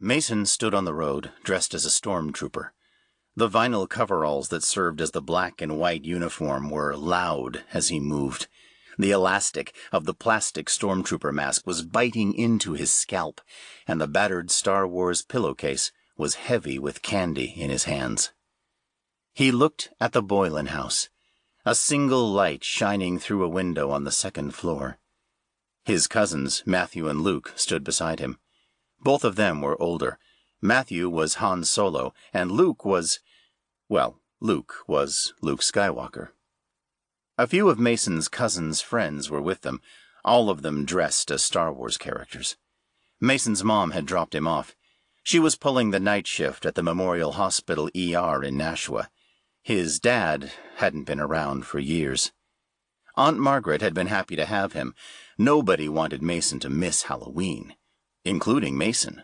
Mason stood on the road, dressed as a stormtrooper. The vinyl coveralls that served as the black and white uniform were loud as he moved. The elastic of the plastic stormtrooper mask was biting into his scalp, and the battered Star Wars pillowcase was heavy with candy in his hands. He looked at the Boylan house, a single light shining through a window on the second floor. His cousins, Matthew and Luke, stood beside him. Both of them were older. Matthew was Han Solo, and Luke was. Well, Luke was Luke Skywalker. A few of Mason's cousins' friends were with them, all of them dressed as Star Wars characters. Mason's mom had dropped him off. She was pulling the night shift at the Memorial Hospital ER in Nashua. His dad hadn't been around for years. Aunt Margaret had been happy to have him. Nobody wanted Mason to miss Halloween including Mason.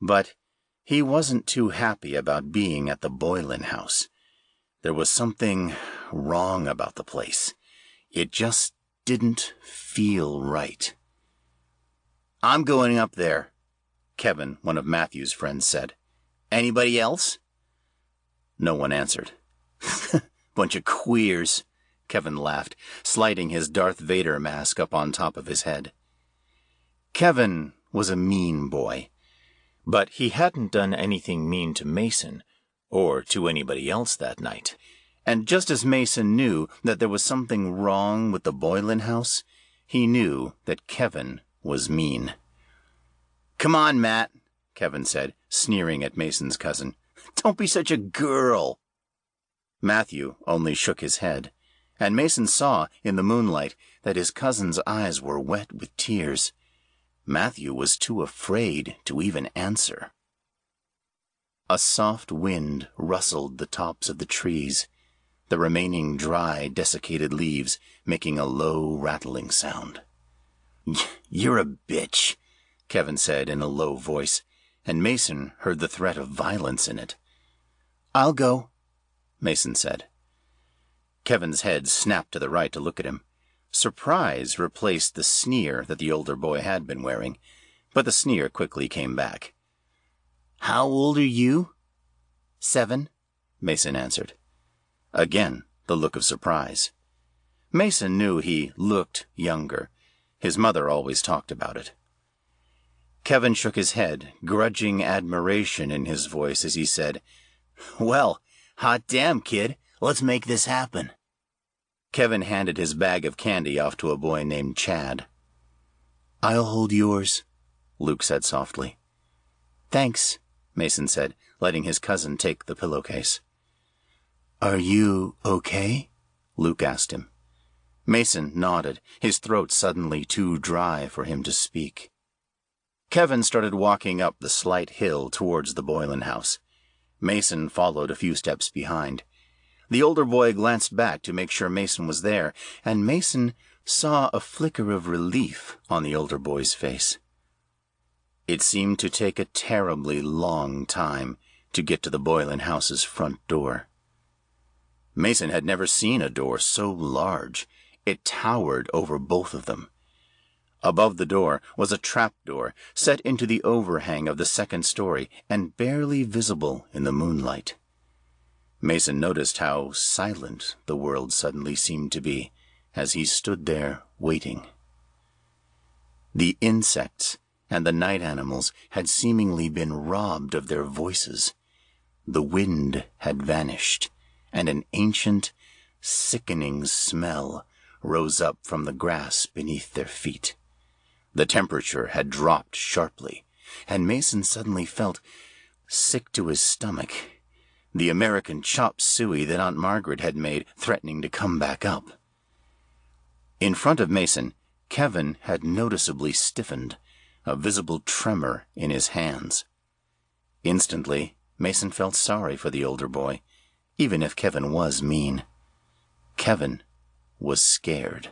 But he wasn't too happy about being at the Boylan house. There was something wrong about the place. It just didn't feel right. I'm going up there, Kevin, one of Matthew's friends, said. Anybody else? No one answered. Bunch of queers, Kevin laughed, sliding his Darth Vader mask up on top of his head. Kevin was a mean boy. But he hadn't done anything mean to Mason, or to anybody else that night. And just as Mason knew that there was something wrong with the Boylan house, he knew that Kevin was mean. Come on, Matt, Kevin said, sneering at Mason's cousin. Don't be such a girl. Matthew only shook his head, and Mason saw in the moonlight that his cousin's eyes were wet with tears. Matthew was too afraid to even answer. A soft wind rustled the tops of the trees, the remaining dry, desiccated leaves making a low, rattling sound. You're a bitch, Kevin said in a low voice, and Mason heard the threat of violence in it. I'll go, Mason said. Kevin's head snapped to the right to look at him. Surprise replaced the sneer that the older boy had been wearing, but the sneer quickly came back. How old are you? Seven, Mason answered. Again, the look of surprise. Mason knew he looked younger. His mother always talked about it. Kevin shook his head, grudging admiration in his voice as he said, Well, hot damn, kid. Let's make this happen. Kevin handed his bag of candy off to a boy named Chad. I'll hold yours, Luke said softly. Thanks, Mason said, letting his cousin take the pillowcase. Are you okay? Luke asked him. Mason nodded, his throat suddenly too dry for him to speak. Kevin started walking up the slight hill towards the Boylan house. Mason followed a few steps behind. The older boy glanced back to make sure Mason was there, and Mason saw a flicker of relief on the older boy's face. It seemed to take a terribly long time to get to the Boylan house's front door. Mason had never seen a door so large. It towered over both of them. Above the door was a trap door set into the overhang of the second story and barely visible in the moonlight. Mason noticed how silent the world suddenly seemed to be as he stood there waiting. The insects and the night animals had seemingly been robbed of their voices. The wind had vanished, and an ancient, sickening smell rose up from the grass beneath their feet. The temperature had dropped sharply, and Mason suddenly felt sick to his stomach the American chop suey that Aunt Margaret had made threatening to come back up. In front of Mason, Kevin had noticeably stiffened, a visible tremor in his hands. Instantly, Mason felt sorry for the older boy, even if Kevin was mean. Kevin was scared.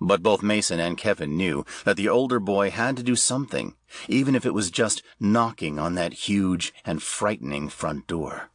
But both Mason and Kevin knew that the older boy had to do something, even if it was just knocking on that huge and frightening front door.